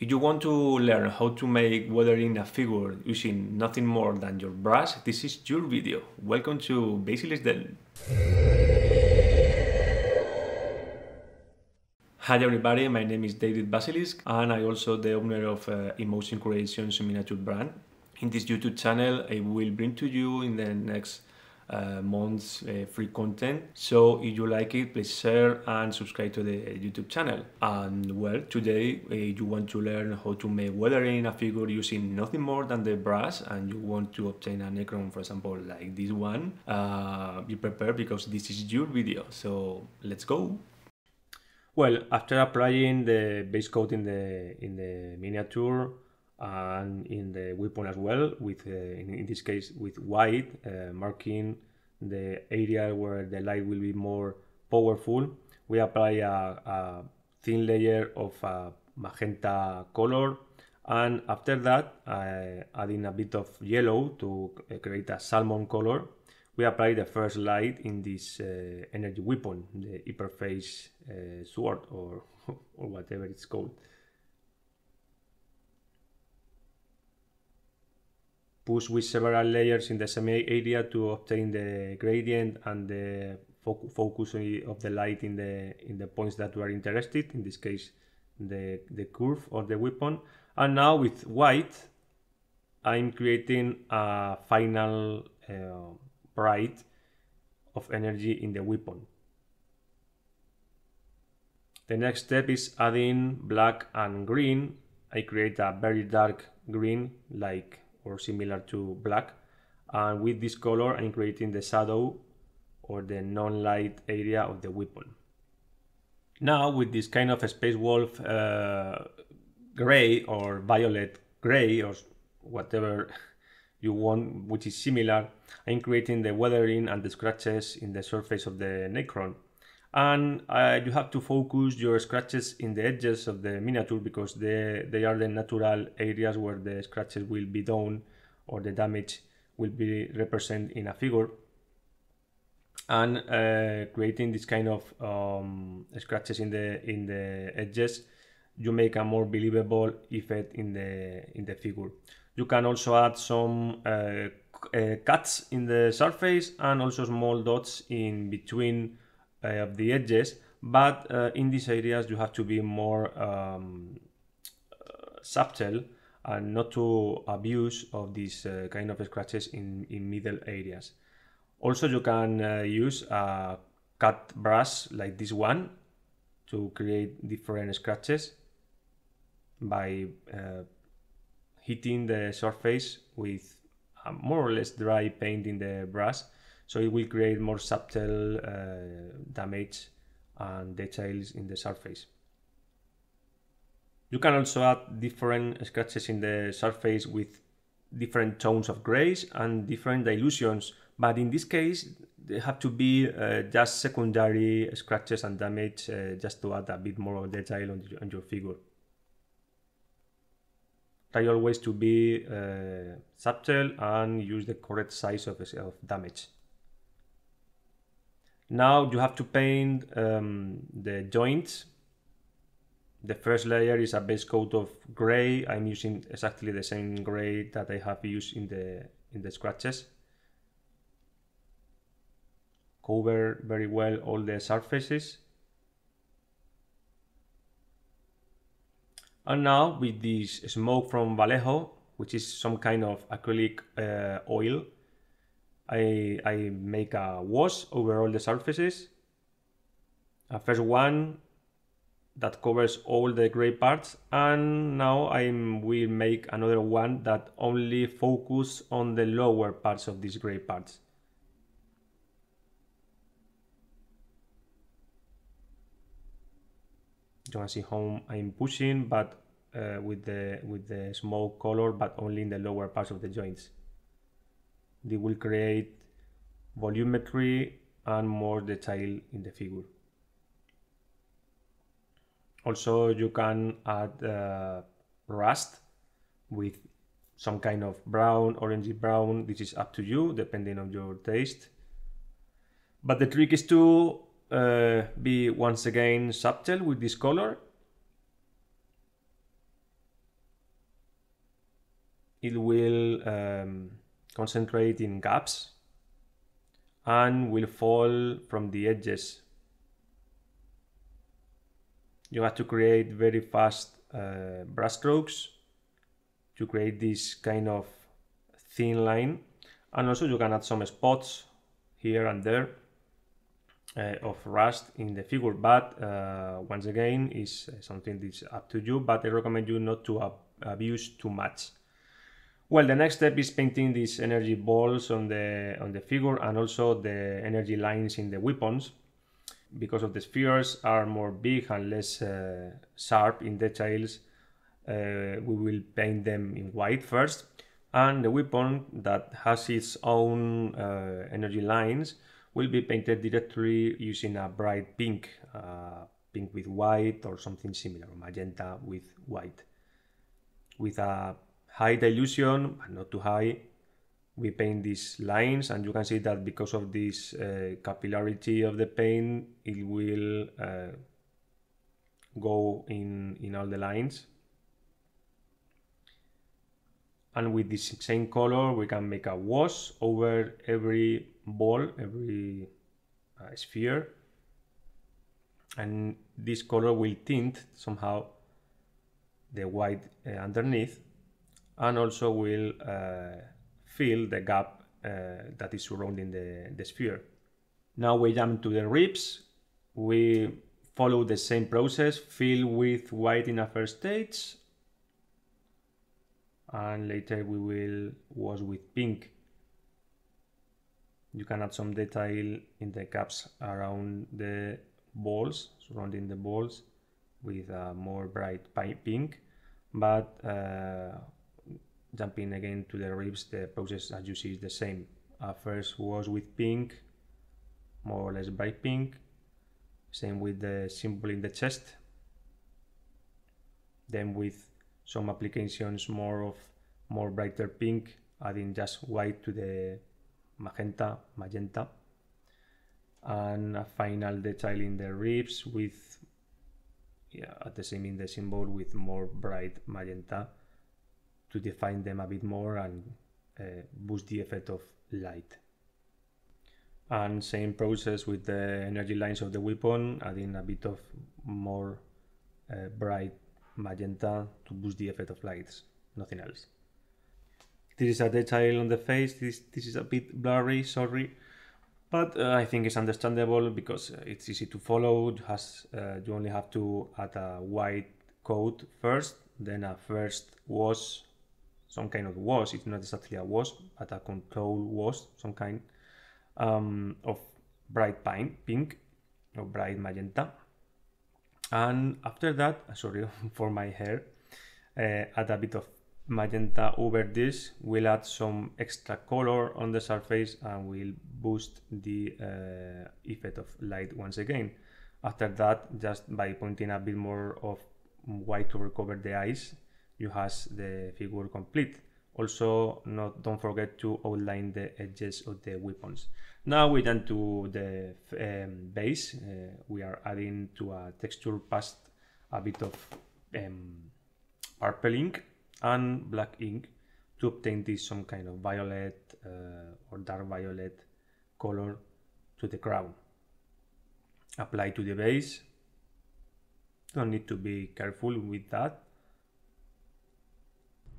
If you want to learn how to make weathering a figure using nothing more than your brush, this is your video. Welcome to Basilisk Den. Hi everybody, my name is David Basilisk and I'm also the owner of uh, In Motion Creations miniature brand. In this YouTube channel I will bring to you in the next uh, months uh, free content. So if you like it, please share and subscribe to the YouTube channel. And well, today uh, you want to learn how to make weathering a figure using nothing more than the brush and you want to obtain a Necron, for example, like this one, uh, be prepared because this is your video. So let's go. Well, after applying the base coat in the in the miniature and in the weapon as well, with uh, in, in, this case with white, uh, marking the area where the light will be more powerful, we apply a, a thin layer of uh, magenta color, and after that, adding a bit of yellow to create a salmon color. We apply the first light in this uh, energy weapon, the hyperphase uh, sword or, or whatever it's called. Push with several layers in the same area to obtain the gradient and the focus of the light in the in the points that we are interested. In this case, the the curve of the weapon. And now with white, I'm creating a final. Uh, bright of energy in the weapon. The next step is adding black and green. I create a very dark green like or similar to black and with this color I'm creating the shadow or the non-light area of the weapon. Now with this kind of space wolf uh, gray or violet gray or whatever you want, which is similar, I'm creating the weathering and the scratches in the surface of the Necron. And uh, you have to focus your scratches in the edges of the miniature because they, they are the natural areas where the scratches will be done or the damage will be represented in a figure. And uh, creating this kind of um, scratches in the in the edges, you make a more believable effect in the in the figure. You can also add some uh, uh, cuts in the surface and also small dots in between of the edges. But uh, in these areas, you have to be more um, uh, subtle and not to abuse of these uh, kind of scratches in, in middle areas. Also, you can use a cut brush like this one to create different scratches by hitting the surface with more or less dry paint in the brush so it will create more subtle uh, damage and details in the surface. You can also add different scratches in the surface with different tones of grays and different dilutions, but in this case they have to be uh, just secondary scratches and damage uh, just to add a bit more detail on, on your figure try always to be uh, subtle and use the correct size of, of damage. Now you have to paint um, the joints. The first layer is a base coat of gray. I'm using exactly the same gray that I have used in the in the scratches. Cover very well all the surfaces. And now with this smoke from Vallejo, which is some kind of acrylic uh, oil, I, I make a wash over all the surfaces. A first one that covers all the gray parts and now I will make another one that only focus on the lower parts of these gray parts. you can see how I'm pushing but uh, with the with the smoke color but only in the lower parts of the joints they will create volumetry and more detail in the figure. Also you can add uh, rust with some kind of brown orangey brown. This is up to you depending on your taste. But the trick is to uh, be once again subtle with this color. It will um, concentrate in gaps and will fall from the edges. You have to create very fast uh, brush strokes to create this kind of thin line. And also you can add some spots here and there uh, of rust in the figure. But uh, once again is something that's up to you but I recommend you not to ab abuse too much well the next step is painting these energy balls on the on the figure and also the energy lines in the weapons because of the spheres are more big and less uh, sharp in details uh, we will paint them in white first and the weapon that has its own uh, energy lines will be painted directly using a bright pink, uh, pink with white or something similar, magenta with white. With a high dilution, but not too high, we paint these lines and you can see that because of this uh, capillarity of the paint, it will uh, go in, in all the lines. And with this same color we can make a wash over every ball every uh, sphere. And this color will tint somehow the white uh, underneath and also will uh, fill the gap uh, that is surrounding the, the sphere. Now we jump to the ribs. We follow the same process, fill with white in a first stage and later we will wash with pink. You can add some detail in the caps around the balls, surrounding the balls with a more bright pink, but uh, jumping again to the ribs, the process as you see is the same. Uh, first was with pink, more or less bright pink, same with the symbol in the chest, then with some applications more of more brighter pink adding just white to the magenta magenta. And a final detail in the ribs with yeah, at the same in the symbol with more bright magenta to define them a bit more and uh, boost the effect of light. And same process with the energy lines of the weapon adding a bit of more uh, bright magenta to boost the effect of lights, nothing else. This is a detail on the face, this, this is a bit blurry, sorry, but uh, I think it's understandable because it's easy to follow, you, has, uh, you only have to add a white coat first, then a first wash, some kind of wash, it's not exactly a wash, but a control wash, some kind um, of bright pink, pink or bright magenta. And after that sorry for my hair uh, add a bit of magenta over this. We'll add some extra color on the surface and we'll boost the uh, effect of light once again. After that just by pointing a bit more of white to recover the eyes you has the figure complete. Also not don't forget to outline the edges of the weapons. Now we jump to the um, base. Uh, we are adding to a texture past a bit of um, purple ink and black ink to obtain this some kind of violet uh, or dark violet color to the crown. Apply to the base. Don't need to be careful with that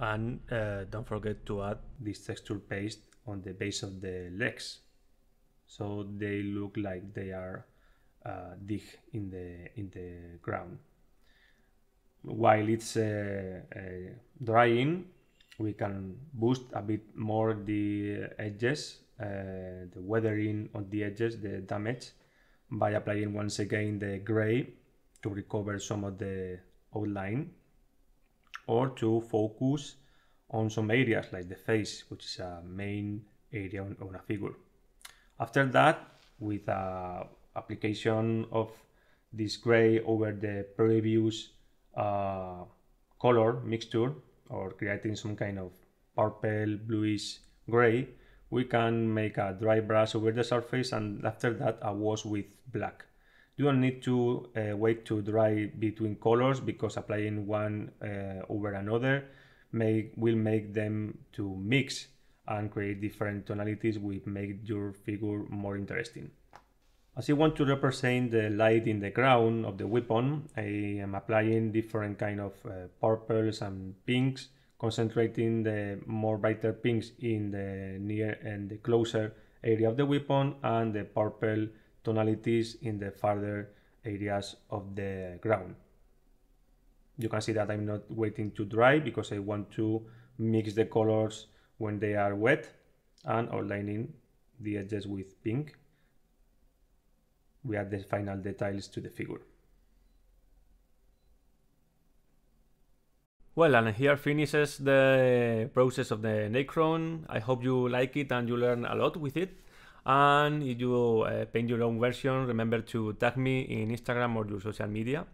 and uh, don't forget to add this texture paste on the base of the legs. So they look like they are uh, dig in the in the ground. While it's uh, uh, drying we can boost a bit more the edges uh, the weathering on the edges the damage by applying once again the gray to recover some of the outline or to focus on some areas like the face, which is a main area on, on a figure. After that, with a application of this gray over the previous uh, color mixture or creating some kind of purple bluish gray we can make a dry brush over the surface and after that a wash with black you don't need to uh, wait to dry between colors because applying one uh, over another make will make them to mix and create different tonalities which make your figure more interesting. As I want to represent the light in the ground of the weapon, I am applying different kind of uh, purples and pinks, concentrating the more brighter pinks in the near and the closer area of the weapon and the purple tonalities in the farther areas of the ground. You can see that I'm not waiting to dry because I want to mix the colors when they are wet and outlining the edges with pink. We add the final details to the figure. Well, and here finishes the process of the Necron. I hope you like it and you learn a lot with it. And if you uh, paint your own version, remember to tag me in Instagram or your social media.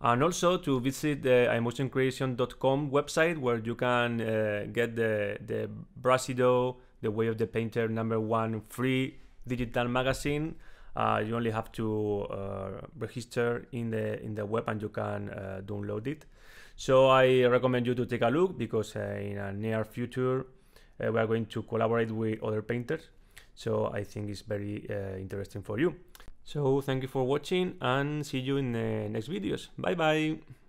And also to visit the emotioncreation.com website where you can uh, get the, the Brushido, The Way of the Painter number one free digital magazine. Uh, you only have to uh, register in the in the web and you can uh, download it. So I recommend you to take a look because uh, in a near future we are going to collaborate with other painters so I think it's very uh, interesting for you. So thank you for watching and see you in the next videos. Bye bye!